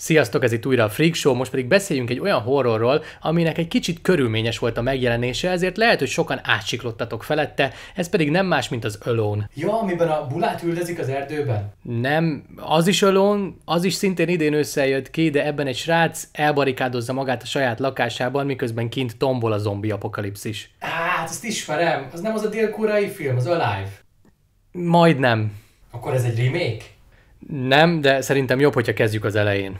Sziasztok, ez itt újra a Freak Show, most pedig beszéljünk egy olyan horrorról, aminek egy kicsit körülményes volt a megjelenése, ezért lehet, hogy sokan átsiklottatok felette, ez pedig nem más, mint az Alone. Ja, amiben a bulát üldözik az erdőben? Nem, az is Alone, az is szintén idén összejött ki, de ebben egy srác elbarikádozza magát a saját lakásában, miközben kint tombol a zombi apokalipszis. Hát ezt ismerem, az nem az a dél-koreai film, az Alive. Majdnem. Akkor ez egy remake? Nem, de szerintem jobb, hogyha kezdjük az elején.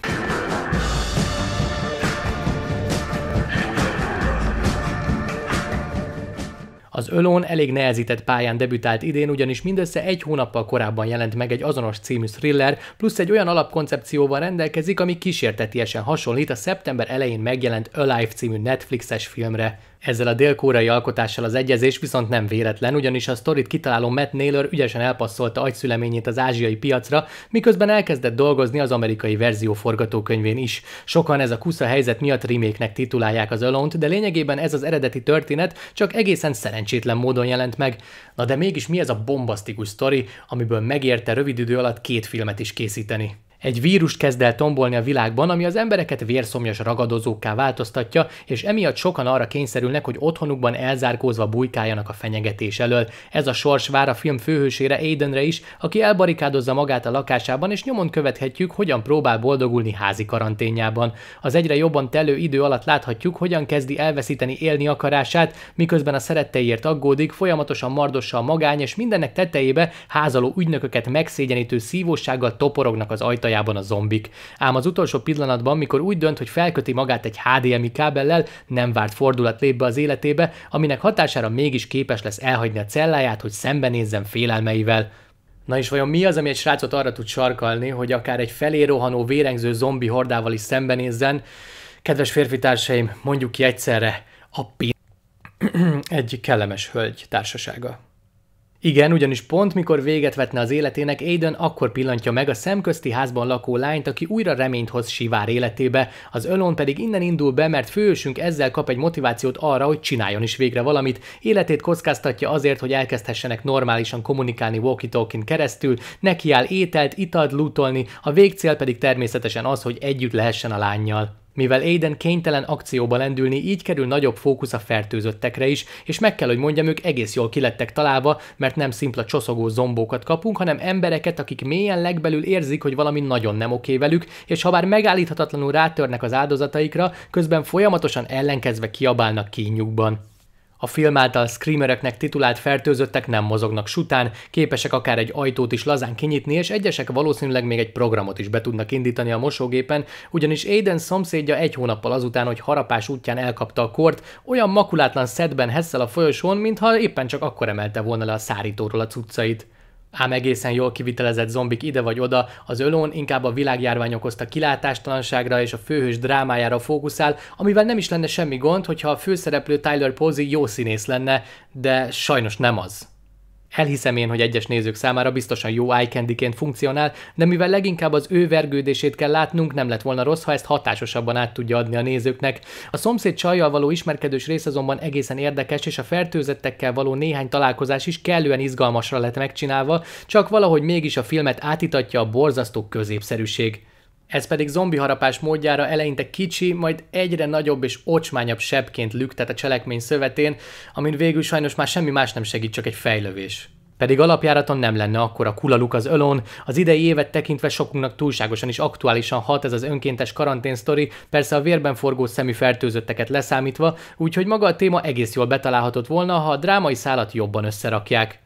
Az Ölón elég nehezített pályán debütált idén, ugyanis mindössze egy hónappal korábban jelent meg egy azonos című thriller, plusz egy olyan alapkoncepcióval rendelkezik, ami kísértetiesen hasonlít a szeptember elején megjelent Alive című Netflixes filmre. Ezzel a dél-koreai alkotással az egyezés viszont nem véletlen, ugyanis a sztorit kitaláló Matt Naylor ügyesen elpasszolta agyszüleményét az ázsiai piacra, miközben elkezdett dolgozni az amerikai verzió forgatókönyvén is. Sokan ez a kusza helyzet miatt remake titulálják az alone de lényegében ez az eredeti történet csak egészen szerencsétlen módon jelent meg. Na de mégis mi ez a bombasztikus sztori, amiből megérte rövid idő alatt két filmet is készíteni? Egy vírust kezd el tombolni a világban, ami az embereket vérszomjas ragadozókká változtatja, és emiatt sokan arra kényszerülnek, hogy otthonukban elzárkózva bujkáljanak a fenyegetés elől. Ez a sors vár a film főhősére Aidenre is, aki elbarikádozza magát a lakásában, és nyomon követhetjük, hogyan próbál boldogulni házi karanténjában. Az egyre jobban telő idő alatt láthatjuk, hogyan kezdi elveszíteni élni akarását, miközben a szeretteiért aggódik, folyamatosan mardossa a magány, és mindennek tetejébe házaló ügynököket megszégyenítő szívósággal toporognak az ajtaj ajtajában a zombik. Ám az utolsó pillanatban, mikor úgy dönt, hogy felköti magát egy HDMI kábellel, nem várt fordulat lép be az életébe, aminek hatására mégis képes lesz elhagyni a celláját, hogy szembenézzen félelmeivel. Na és vajon mi az, ami egy srácot arra tud sarkalni, hogy akár egy felé rohanó vérengző zombi hordával is szembenézzen? Kedves férfitársaim, mondjuk ki egyszerre, a p... egy kellemes hölgy társasága. Igen, ugyanis pont mikor véget vetne az életének, Aiden akkor pillantja meg a szemközti házban lakó lányt, aki újra reményt hoz Sivár életébe, az Ölon pedig innen indul be, mert fősünk ezzel kap egy motivációt arra, hogy csináljon is végre valamit, életét kockáztatja azért, hogy elkezdhessenek normálisan kommunikálni walkie-talkie keresztül, nekiáll ételt, italt lootolni, a végcél pedig természetesen az, hogy együtt lehessen a lányjal. Mivel Aiden kénytelen akcióba lendülni, így kerül nagyobb fókusz a fertőzöttekre is, és meg kell, hogy mondjam, ők egész jól kilettek találva, mert nem szimpla csoszogó zombókat kapunk, hanem embereket, akik mélyen legbelül érzik, hogy valami nagyon nem oké velük, és ha bár megállíthatatlanul rátörnek az áldozataikra, közben folyamatosan ellenkezve kiabálnak kínjukban. A film által screamereknek titulált fertőzöttek nem mozognak sután, képesek akár egy ajtót is lazán kinyitni, és egyesek valószínűleg még egy programot is be tudnak indítani a mosógépen, ugyanis Aiden szomszédja egy hónappal azután, hogy harapás útján elkapta a kort, olyan makulátlan szedben hesszel a folyosón, mintha éppen csak akkor emelte volna le a szárítóról a cuccait. Ám egészen jól kivitelezett zombik ide vagy oda, az ölón inkább a világjárvány okozta kilátástalanságra és a főhős drámájára fókuszál, amivel nem is lenne semmi gond, hogyha a főszereplő Tyler Posey jó színész lenne, de sajnos nem az. Elhiszem én, hogy egyes nézők számára biztosan jó eye funkcionál, de mivel leginkább az ő vergődését kell látnunk, nem lett volna rossz, ha ezt hatásosabban át tudja adni a nézőknek. A szomszéd csajjal való ismerkedős rész azonban egészen érdekes, és a fertőzettekkel való néhány találkozás is kellően izgalmasra lett megcsinálva, csak valahogy mégis a filmet átitatja a borzasztó középszerűség. Ez pedig zombi harapás módjára eleinte kicsi, majd egyre nagyobb és ocsmányabb sebként lüktet a cselekmény szövetén, amin végül sajnos már semmi más nem segít, csak egy fejlövés. Pedig alapjáraton nem lenne akkor a kulaluk az ölon, az idei évet tekintve sokunknak túlságosan is aktuálisan hat ez az önkéntes karantén sztori, persze a vérben forgó szemű fertőzötteket leszámítva, úgyhogy maga a téma egész jól betalálhatott volna, ha a drámai szálat jobban összerakják.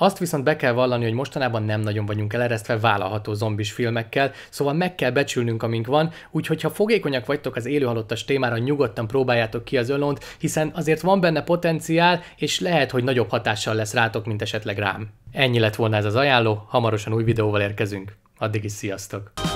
Azt viszont be kell vallani, hogy mostanában nem nagyon vagyunk eleresztve vállalható zombis filmekkel, szóval meg kell becsülnünk, amink van, úgyhogy ha fogékonyak vagytok az élőhalottas témára, nyugodtan próbáljátok ki az ölont, hiszen azért van benne potenciál, és lehet, hogy nagyobb hatással lesz rátok, mint esetleg rám. Ennyi lett volna ez az ajánló, hamarosan új videóval érkezünk. Addig is sziasztok!